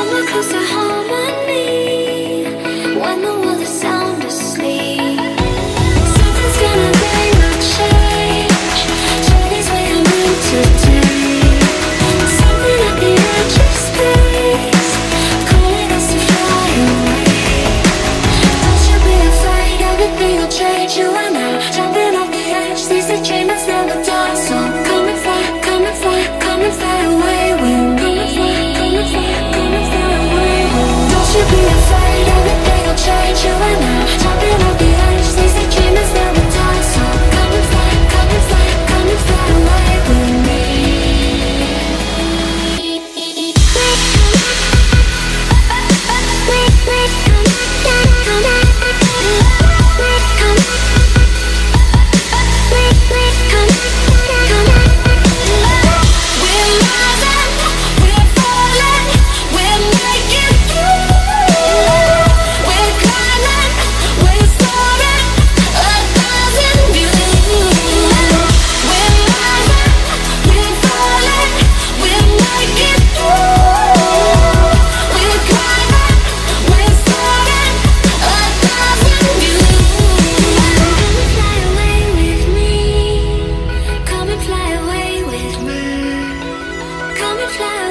Somewhere close to harmony. When the world is silent fly